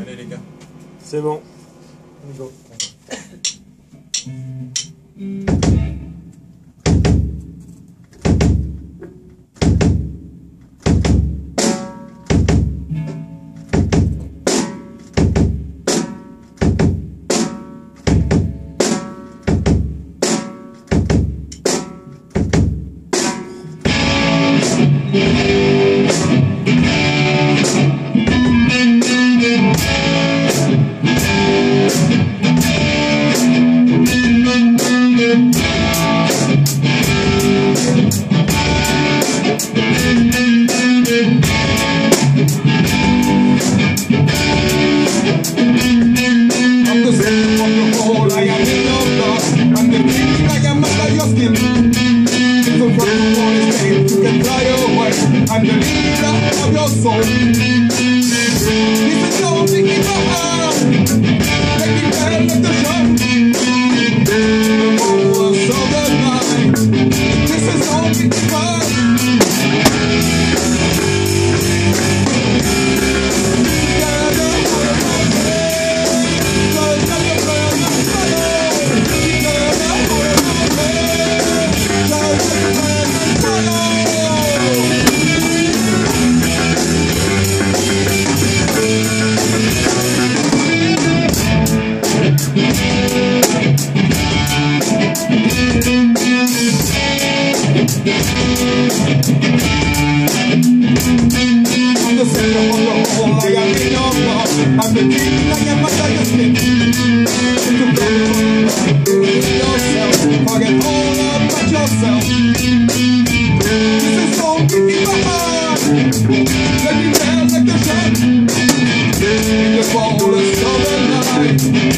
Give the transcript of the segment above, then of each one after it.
Allez les gars. C'est bon. On y go. The center of the whole, I am in your blood. I'm the king, I your skin. If you don't yourself, forget all about yourself. This is so in my heart. Let me down like a shot. In the forest of the night.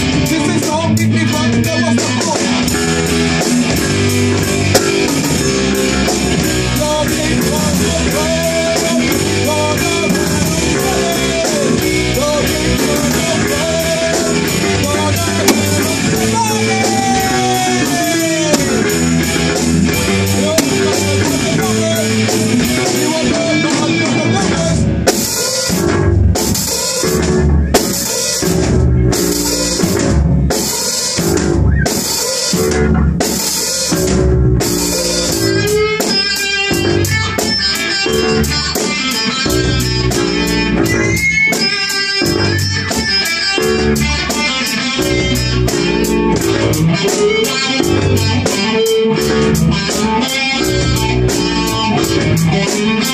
Thank you.